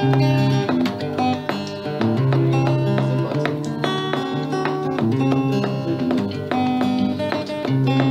Thank also- you.